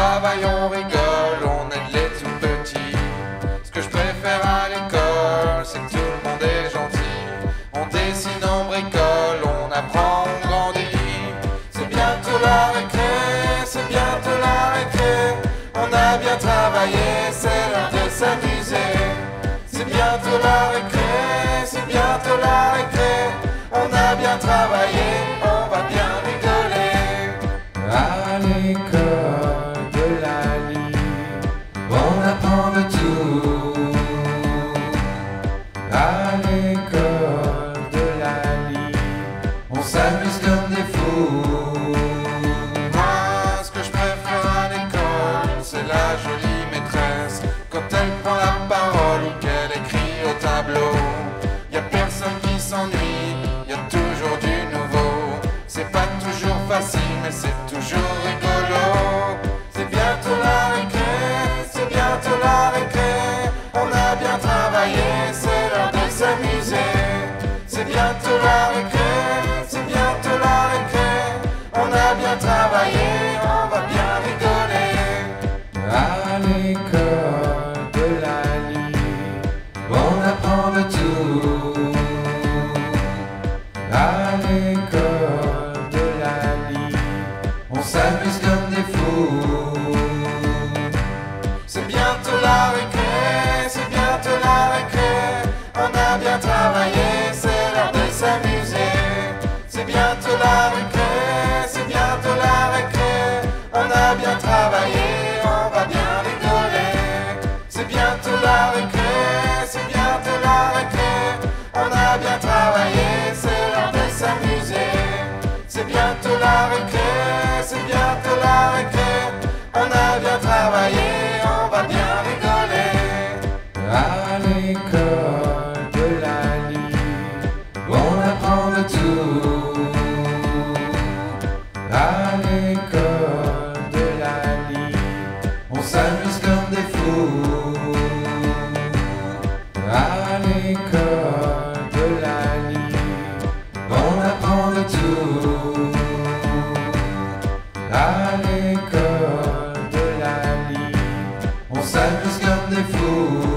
travaille, on rigole, on aide les tout petits. Ce que je préfère à l'école, c'est que on s'amuse comme des fous. Moi, ce que je préfère à l'école, c'est la jolie maîtresse. Quand elle prend la parole ou qu'elle écrit au tableau, y a personne qui s'ennuie, y a toujours du nouveau. C'est pas toujours facile, mais c'est toujours rigolo. C'est bientôt la récré, c'est bientôt la récré. On a bien travaillé, c'est l'heure de s'amuser. C'est bientôt travailler, on va bien rigoler. À l'école de la nuit, on apprend de tout. À l'école de la nuit, on s'amuse comme des fous. C'est bientôt la récré, c'est bientôt la récré. On a bien travaillé, c'est l'heure de s'amuser. C'est bientôt la récré. travailler, on va bien rigoler. C'est bientôt la réponse. on s'amuse comme des fous à l'école de la nuit, on apprend de tout à l'école de la nuit, on s'amuse comme des fous.